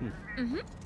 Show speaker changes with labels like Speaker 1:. Speaker 1: Mm-hmm. mm-hmm.